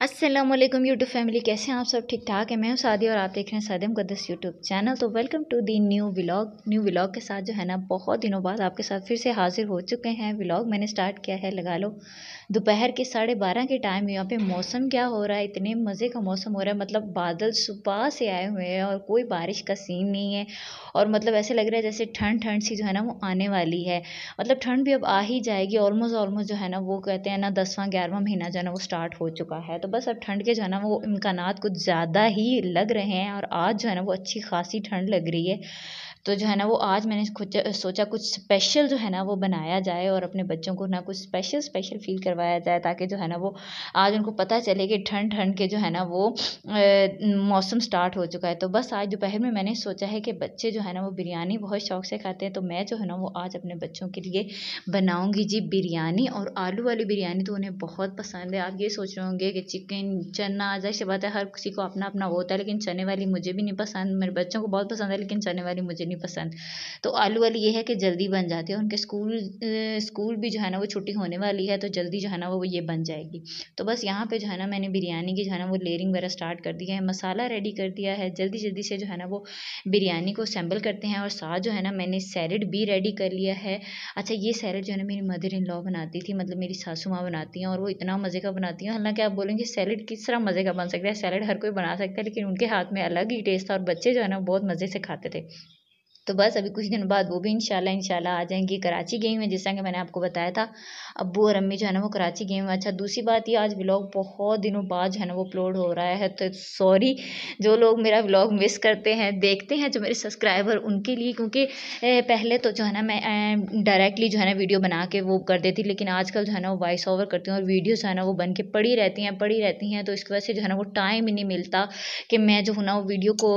Aslam YouTube family, कैसे हैं आप सब? ठीक ठाक है? मैं हूँ सादी और आप देख रहे हैं सादे मुकदस यूट्यूब चैनल तो welcome to the new vlog new vlog के साथ जो है ना, बहुत दिनों बाद आपके साथ फिर से हाजिर हो चुके हैं। व्लॉग मैंने स्टार्ट किया है, लगा लो। दोपहर के साढ़े बारह के टाइम यहाँ पे मौसम क्या हो रहा है? इतने मज़े का मौसम हो रहा है। मतलब बादल सुबह से आए हुए हैं और कोई बारिश का सीन नहीं है। और मतलब ऐसे लग रहा है जैसे ठंड ठंड सी जो है ना, वो आने वाली है। मतलब ठंड भी अब आ ही जाएगी। ऑलमोस्ट ऑलमोस्ट जो है ना, वो कहते हैं ना, दसवां, ग्यारहवां महीना जो है ना, वो स्टार्ट हो चुका है। तो बस अब ठंड के जो है ना, वो इम्कान कुछ ज़्यादा ही लग रहे हैं और आज जो है ना, वो अच्छी खासी ठंड लग रही है। तो जो है ना वो आज मैंने कुछ सोचा कुछ स्पेशल जो है ना वो बनाया जाए और अपने बच्चों को ना कुछ स्पेशल स्पेशल फील करवाया जाए ताकि जो है ना वो आज उनको पता चले कि ठंड ठंड के जो है ना वो मौसम स्टार्ट हो चुका है। तो बस आज दोपहर में मैंने सोचा है कि बच्चे जो है ना वो बिरयानी बहुत शौक से खाते हैं तो मैं जो है ना वो आज अपने बच्चों के लिए बनाऊँगी जी बिरयानी और आलू वाली बिरयानी तो उन्हें बहुत पसंद है। आप ये सोच रहे होंगे कि चिकन चना जैसे बात है हर किसी को अपना अपना होता है, लेकिन चने वाली मुझे भी नहीं पसंद, मेरे बच्चों को बहुत पसंद है, लेकिन चने वाली मुझे नहीं पसंद। तो आलू वाली ये है कि जल्दी बन जाती है, उनके स्कूल स्कूल भी जो है ना वो छुट्टी होने वाली है तो जल्दी जो है ना वो ये बन जाएगी। तो बस यहाँ पे जो है ना मैंने बिरयानी की जो है ना वो लेयरिंग वगैरह स्टार्ट कर दिया है, मसाला रेडी कर दिया है, जल्दी जल्दी से जो है ना वो बिरयानी को असेंबल करते हैं और साथ जो है ना मैंने सैलड भी रेडी कर लिया है। अच्छा ये सैलड जो है ना मेरी मदर इन लॉ बनाती थी मतलब मेरी सासू माँ बनाती हैं और वो इतना मज़े का बनाती हैं। हालाँकि आप बोलेंगे सैलड किस तरह मज़े का बन सकता है? सैलड हर कोई बना सकता है, लेकिन उनके हाथ में अलग ही टेस्ट था और बच्चे जो है ना बहुत मज़े से खाते थे। तो बस अभी कुछ दिन बाद वो भी इंशाल्लाह इंशाल्लाह आ जाएँगी। कराची गई हुई जिस कि मैंने आपको बताया था। अब्बू और अम्मी जो है ना, वो कराची गए हुए अच्छा दूसरी बात ये, आज व्लॉग बहुत दिनों बाद जो है ना, वो अपलोड हो रहा है। तो सॉरी जो लोग मेरा व्लॉग मिस करते हैं, देखते हैं, जो मेरे सब्सक्राइबर उनके लिए, क्योंकि पहले तो जो है ना, मैं डायरेक्टली जो है ना वीडियो बना के वो कर देती, लेकिन आजकल जो है ना, वो वॉइस ओवर करती हूँ और वीडियो जो है ना, वो बन के पड़ी रहती हैं, पड़ी रहती हैं। तो इसकी वजह से जो है ना, वो टाइम ही नहीं मिलता कि मैं जो है ना, वो वीडियो को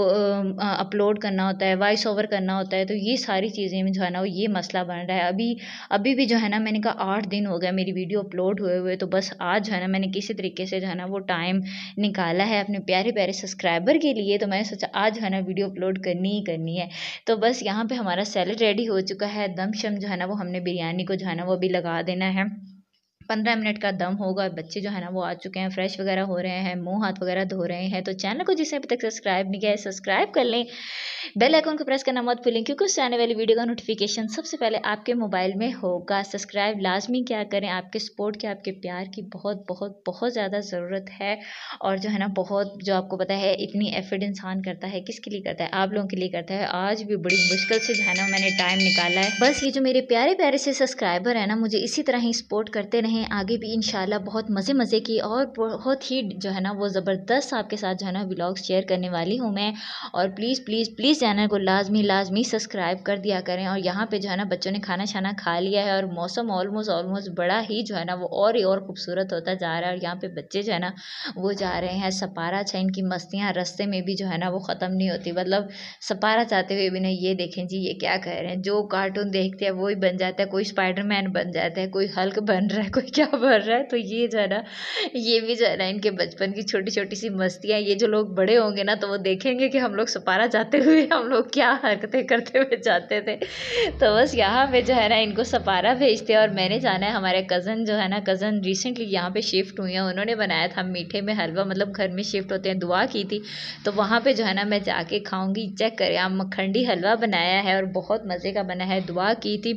अपलोड करना होता है वॉइस ओवर करना होता है तो ये सारी चीज़ें में जो है ना वो ये मसला बन रहा है। अभी अभी भी जो है ना मैंने कहा आठ दिन हो गया मेरी वीडियो अपलोड हुए हुए तो बस आज जो है ना मैंने किसी तरीके से जो है ना वो टाइम निकाला है अपने प्यारे प्यारे सब्सक्राइबर के लिए तो मैंने सोचा आज जो है ना वीडियो अपलोड करनी ही करनी है। तो बस यहाँ पर हमारा सैलड रेडी हो चुका है, दम शम जो है ना वो हमने बिरयानी को जो है ना वो अभी लगा देना है। पंद्रह मिनट का दम होगा बच्चे जो है ना वो आ चुके हैं फ्रेश वगैरह हो रहे हैं, मुँह हाथ वगैरह धो रहे हैं तो चैनल को जिसे अभी तक सब्सक्राइब नहीं किया है सब्सक्राइब कर लें। बेल आइकन को प्रेस करना मत भूलें, क्योंकि उससे आने वाली वीडियो का नोटिफिकेशन सबसे पहले आपके मोबाइल में होगा। सब्सक्राइब लाजमी क्या करें? आपके सपोर्ट के, आपके प्यार की बहुत बहुत बहुत ज़्यादा ज़रूरत है। और जो है ना, बहुत जो आपको पता है, इतनी एफर्ट इंसान करता है, किसके लिए करता है? आप लोगों के लिए करता है। आज भी बड़ी मुश्किल से जो है ना मैंने टाइम निकाला है। बस ये जो मेरे प्यारे प्यारे से सब्सक्राइबर है ना, मुझे इसी तरह ही सपोर्ट करते रहें। रहें आगे भी इन बहुत मज़े मज़े की और बहुत ही जो है ना वो ज़बरदस्त आपके साथ जो है ना व्लॉग शेयर करने वाली हूँ मैं। और प्लीज़ प्लीज़ प्लीज़ चैनल को लाजमी लाजमी सब्सक्राइब कर दिया करें। और यहाँ पे जो है ना बच्चों ने खाना शाना खा लिया है और मौसम ऑलमोस्ट ऑलमोस्ट बड़ा ही जो है ना वो और ही और खूबसूरत होता जा रहा है। और यहाँ पे बच्चे जो है ना वो जा रहे हैं। सपारा अच्छा इनकी मस्तियाँ रस्ते में भी जो है ना वो ख़त्म नहीं होती। मतलब सपारा चाहते हुए भी नहीं, ये देखें जी, ये क्या कह रहे हैं? जो कार्टून देखते हैं वही बन जाता है। कोई स्पाइडरमैन बन जाता है, कोई हल्क बन रहा है, कोई क्या भर रहा है? तो ये जो है ना, ये भी जो है ना, इनके बचपन की छोटी छोटी सी मस्तियाँ, ये जो लोग बड़े होंगे ना तो वो देखेंगे कि हम लोग सपारा जाते हुए, हम लोग क्या हरकतें करते हुए जाते थे। तो बस यहाँ पे जो है ना, इनको सपारा भेजते और मैंने जाना है, हमारे कज़न जो है ना कज़न रिसेंटली यहाँ पे शिफ्ट हुई हैं, उन्होंने बनाया था मीठे में हलवा मतलब घर में शिफ्ट होते हैं, दुआ की थी। तो वहाँ पर जो है ना, मैं जाके खाऊँगी चेक करें आप मखंडी हलवा बनाया है और बहुत मज़े का बना है, दुआ की थी।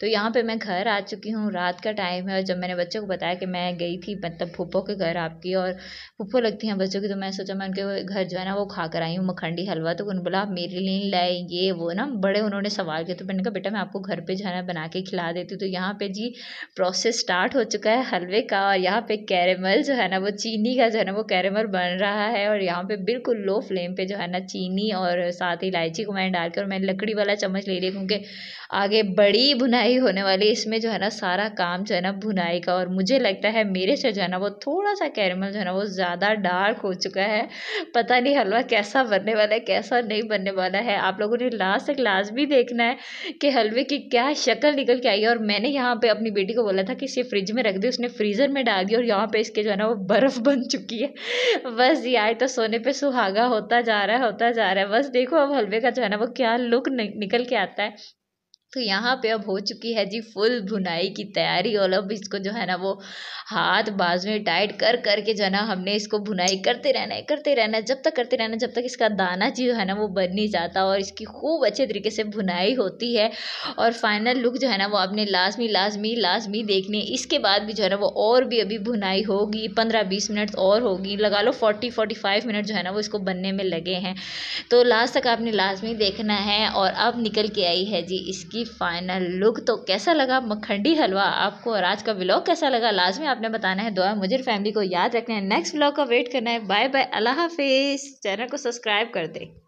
तो यहाँ पर मैं घर आ चुकी हूँ, रात का टाइम है और जब बच्चों को बताया कि मैं गई थी मतलब फूफो के घर आपकी और फूफो लगती हैं बच्चों की तो मैं सोचा मैं उनके घर जो है ना वो खा कर आई हूँ, मखंडी, हलवा। तो उन्होंने बोला, आप मेरे लिए लाए ये, वो ना। बड़े उन्होंने सवाल किया तो मैंने कहा, बेटा, मैं आपको घर पर जो है ना बना के खिला देती हूँ। तो यहाँ पर जी प्रोसेस स्टार्ट हो चुका है हलवे का और यहाँ पे कैरेमल जो है ना वो चीनी का जो है ना वो कैरेमल बन रहा है और यहाँ पे बिल्कुल लो फ्लेम पे जो है ना चीनी और साथ ही इलायची को मैंने डाल कर मैंने लकड़ी वाला चम्मच ले लिया क्योंकि आगे बड़ी भुनाई होने वाली इसमें जो है ना सारा काम जो है ना भुनाई का और मुझे लगता है मेरे से जो है ना, वो थोड़ा सा कैरमल जो है ना, वो ज़्यादा डार्क हो चुका है। पता नहीं हलवा कैसा बनने वाला है, कैसा नहीं बनने वाला है। आप लोगों ने लास्ट तक लाजमी देखना है कि हलवे की क्या शक्ल निकल के आई है। और मैंने यहाँ पे अपनी बेटी को बोला था कि इसे फ्रिज में रख दी, उसने फ्रीज़र में डाल दिया और यहाँ पे इसके जो है ना, वो बर्फ़ बन चुकी है। बस ये आए तो सोने पे सुहागा होता जा रहा है, होता जा रहा है। बस देखो अब हलवे का जो है ना, वो क्या लुक निकल के आता है। तो यहाँ पे अब हो चुकी है जी फुल भुनाई की तैयारी और अब इसको जो है ना वो हाथ बाज में टाइट कर कर के जो है ना हमने इसको भुनाई करते रहना है, करते रहना है, जब तक करते रहना जब तक इसका दाना जी जो है ना वो बन नहीं जाता और इसकी खूब अच्छे तरीके से भुनाई होती है। और फाइनल लुक जो है ना वो आपने लाजमी लाजमी लाजमी देखनी इसके बाद भी जो है ना वो और भी अभी भुनाई होगी, पंद्रह बीस मिनट और होगी। लगा लो फोर्टी फोर्टी फाइव मिनट जो है ना वो इसको बनने में लगे हैं। तो लास्ट तक आपने लाजमी देखना है और अब निकल के आई है जी इसकी की फाइनल लुक तो कैसा लगा? मखंडी हलवा, आपको और आज का ब्लॉग कैसा लगा? लाजमी आपने बताना है, दुआ मुझे फैमिली को याद रखना है। नेक्स्ट ब्लॉग का वेट करना है। बाय बाय अल्लाह हाफिज़। चैनल को सब्सक्राइब कर दे।